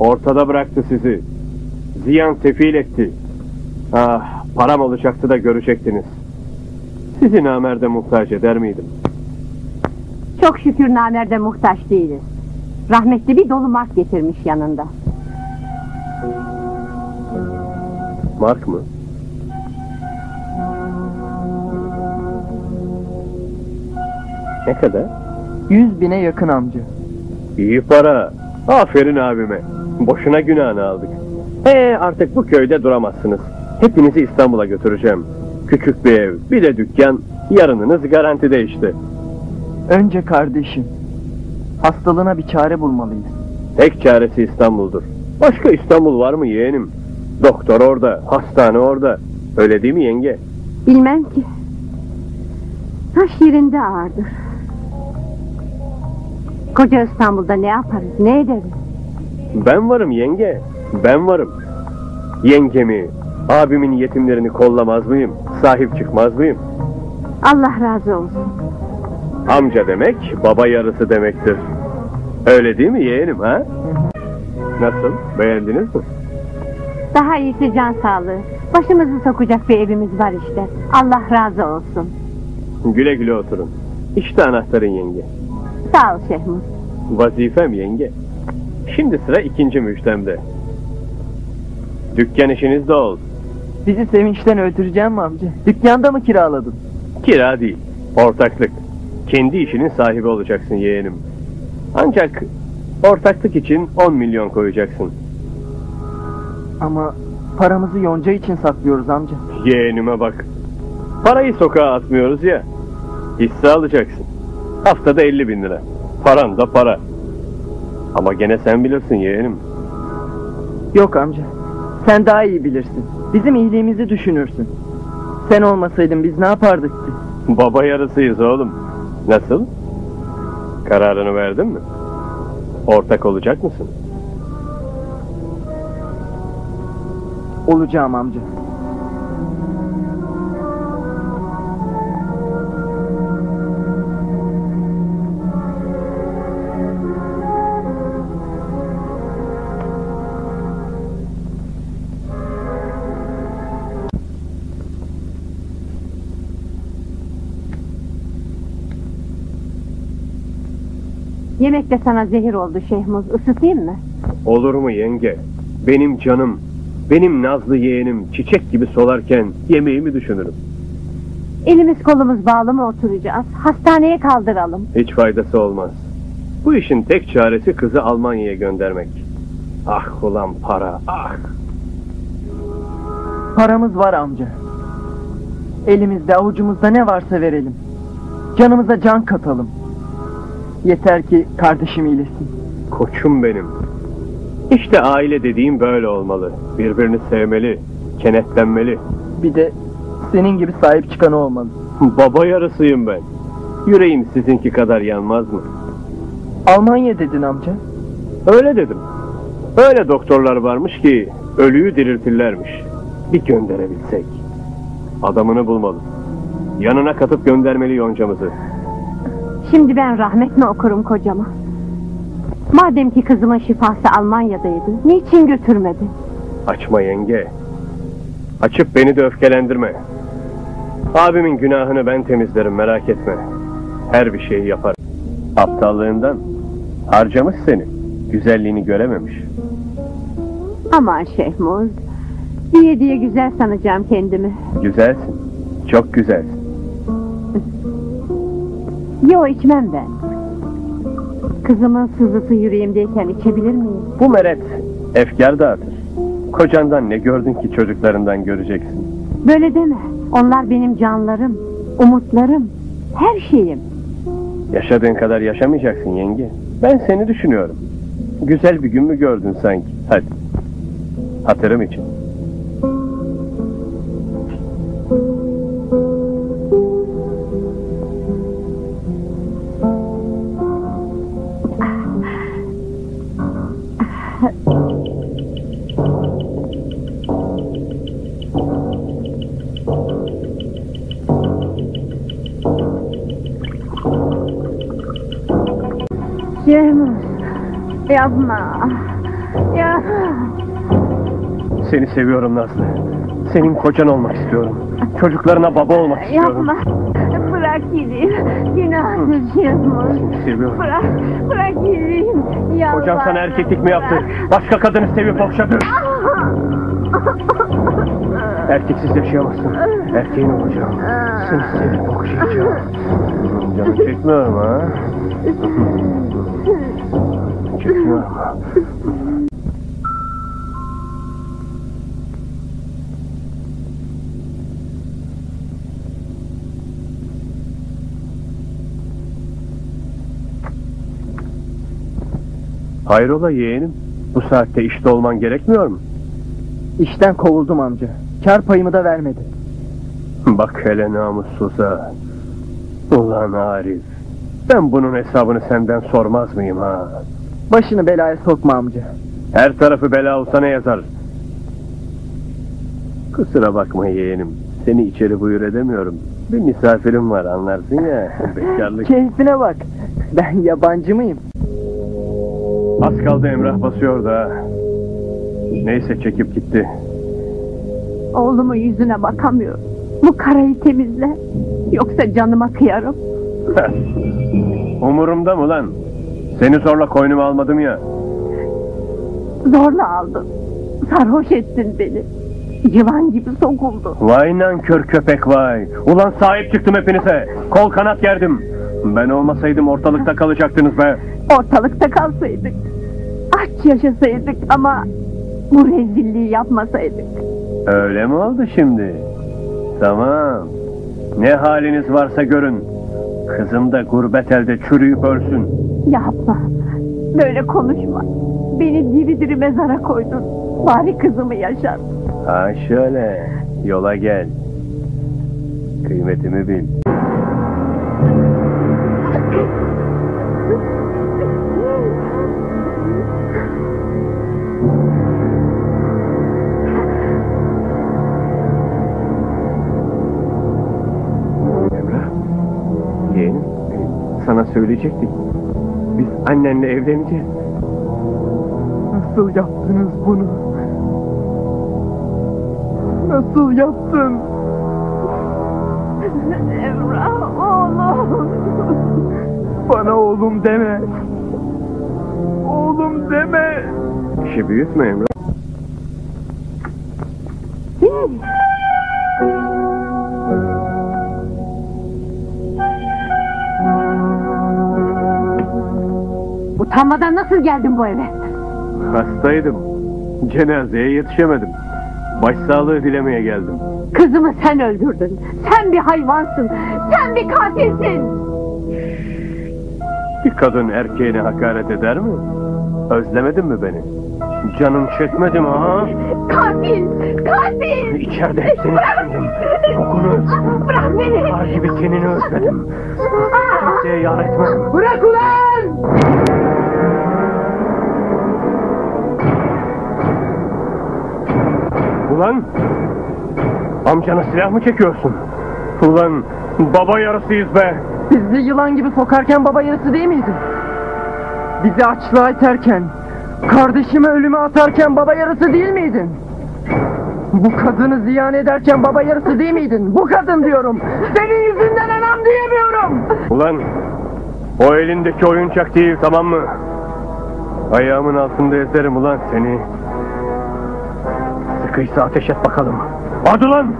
Ortada bıraktı sizi. Ziyan sefil etti. Ah, param olacaktı da görecektiniz. Sizi namerde muhtaç eder miydim? Çok şükür namerde muhtaç değiliz. Rahmetli bir dolu mark getirmiş yanında. Mark mı? Ne kadar? Yüz bine yakın amca. İyi para. Aferin abime. Boşuna günahını aldık. Ee artık bu köyde duramazsınız. Hepinizi İstanbul'a götüreceğim. Küçük bir ev, bir de dükkan. Yarınınız garantide işte. Önce kardeşim. Hastalığına bir çare bulmalıyız. Tek çaresi İstanbul'dur. Başka İstanbul var mı yeğenim? Doktor orada, hastane orada. Öyle değil mi yenge? Bilmem ki. Taş yerinde ağırdır. Koca İstanbul'da ne yaparız, ne ederiz? Ben varım yenge. Ben varım. Yengemi, abimin yetimlerini kollamaz mıyım? Sahip çıkmaz mıyım? Allah razı olsun. Amca demek baba yarısı demektir. Öyle değil mi yeğenim ha? Nasıl? Beğendiniz mi? Daha iyisi can sağlığı. Başımızı sokacak bir evimiz var işte. Allah razı olsun. Güle güle oturun. İşte anahtarın yenge. Sağ ol Şehmuz. Vazifem yenge. Şimdi sıra ikinci müjdemde. Dükkan işiniz de oldu. Bizi sevinçten öldüreceğim mi amca? Dükkanda mı kiraladın? Kira değil, ortaklık. Kendi işinin sahibi olacaksın yeğenim. Ancak ortaklık için 10 milyon koyacaksın. Ama paramızı yonca için saklıyoruz amca. Yeğenime bak. Parayı sokağa atmıyoruz ya. Hisse alacaksın. Haftada 50 bin lira. Paran da para. Ama gene sen bilirsin yeğenim. Yok amca. Sen daha iyi bilirsin. Bizim iyiliğimizi düşünürsün. Sen olmasaydın biz ne yapardık ki? Baba yarısıyız oğlum. Nasıl? Kararını verdin mi? Ortak olacak mısın? Olacağım amca. Yemek de sana zehir oldu Şehmuz. Isıtayım mı? Olur mu yenge? Benim canım, benim nazlı yeğenim çiçek gibi solarken yemeğimi düşünürüm. Elimiz kolumuz bağlı mı oturacağız? Hastaneye kaldıralım. Hiç faydası olmaz. Bu işin tek çaresi kızı Almanya'ya göndermek. Ah ulan para, ah! Paramız var amca. Elimizde avucumuzda ne varsa verelim. Canımıza can katalım. Yeter ki kardeşim iyileşsin. Koçum benim. İşte aile dediğim böyle olmalı. Birbirini sevmeli, kenetlenmeli. Bir de senin gibi sahip çıkan olmalı. Baba yarısıyım ben. Yüreğim sizinki kadar yanmaz mı? Almanya dedin amca. Öyle dedim. Öyle doktorlar varmış ki ölüyü diriltirlermiş. Bir gönderebilsek. Adamını bulmalı. Yanına katıp göndermeli yoncamızı. Şimdi ben rahmet mi okurum kocama? Madem ki kızımın şifası Almanya'daydı, niçin götürmedi? Açma yenge. Açıp beni de öfkelendirme. Abimin günahını ben temizlerim merak etme. Her bir şeyi yapar. Aptallığından harcamış seni. Güzelliğini görememiş. Aman Şehmuz, diye diye güzel sanacağım kendimi. Güzelsin. Çok güzelsin. Yo içmem ben. Kızımın sızısı yüreğimdeyken içebilir miyim? Bu meret efkar dağıtır. Kocandan ne gördün ki çocuklarından göreceksin. Böyle deme. Onlar benim canlarım, umutlarım, her şeyim. Yaşadığın kadar yaşamayacaksın yenge. Ben seni düşünüyorum. Güzel bir gün mü gördün sanki? Hadi. Hatırım için. Yapma. Ya. Seni seviyorum Nazlı. Senin kocan olmak istiyorum. Çocuklarına baba olmak istiyorum. Yapma. Bırak gideyim. Günah taşıyorsun. Seni seviyorum. Bırak, bırak gideyim. Yalvarırım. Kocan sana erkeklik mi yaptı? Başka kadını sevip okşadı. Erkeksiz yaşayamazsın. Erkeğin olacağım. Seni sevip okşayacağım. Canım çekmiyorum ha. Çekmiyorum ha. Hayrola yeğenim? Bu saatte işte olman gerekmiyor mu? İşten kovuldum amca. Kar payımı da vermedi. Bak hele namussuza. Ulan Arif. Ben bunun hesabını senden sormaz mıyım ha? Başını belaya sokma amca. Her tarafı bela olsa ne yazar? Kusura bakma yeğenim. Seni içeri buyur edemiyorum. Bir misafirim var anlarsın ya. Bekarlık. Keyfine bak. Ben yabancı mıyım? Az kaldı Emrah basıyor da. Neyse çekip gitti. Oğlumun yüzüne bakamıyorum. Bu karayı temizle. Yoksa canıma kıyarım. Umurumda mı lan? Seni zorla koynuma almadım ya. Zorla aldın. Sarhoş ettin beni. Yılan gibi sokuldu. Vay nankör köpek vay. Ulan sahip çıktım hepinize. Kol kanat gerdim. Ben olmasaydım ortalıkta kalacaktınız be. Ortalıkta kalsaydık. Aç yaşasaydık ama bu rezilliği yapmasaydık. Öyle mi oldu şimdi? Tamam. Ne haliniz varsa görün. Kızım da gurbet elde çürüyüp ölsün. Yapma. Böyle konuşma. Beni diri diri mezara koydun. Bari kızımı yaşat. Ha şöyle. Yola gel. Kıymetimi bil. Sana söyleyecektik. Biz annenle evleneceğiz. Nasıl yaptınız bunu? Nasıl yaptın? Emrah oğlum. Bana oğlum deme. Oğlum deme. İşi büyütme Emrah. Utanmadan nasıl geldin bu eve? Hastaydım. Cenazeye yetişemedim. Başsağlığı dilemeye geldim. Kızımı sen öldürdün. Sen bir hayvansın. Sen bir katilsin. Bir kadın erkeğine hakaret eder mi? Özlemedin mi beni? Canın çekmedi mi ha? Katil! Katil! İçeride hep seni düşündüm. Kokunu özledim. Bırak beni! Kar gibi tenini özledim. Kimseye yar etmem. Bırak ulan! Ulan! Amcana silah mı çekiyorsun? Ulan baba yarısıyız be. Bizi yılan gibi sokarken baba yarısı değil miydin? Bizi açlığa iterken, kardeşimi ölüme atarken baba yarısı değil miydin? Bu kadını ziyan ederken baba yarısı değil miydin? Bu kadın diyorum. Senin yüzünden anam diyemiyorum. Ulan o elindeki oyuncak değil tamam mı? Ayağımın altında ezerim ulan seni. Sıkıysa ateş et bakalım. Hadi ulan!